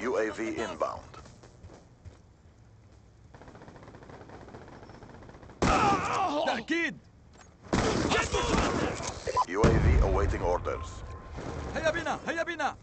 UAV inbound. تأكيد UAV awaiting orders. هيا بنا هيا بنا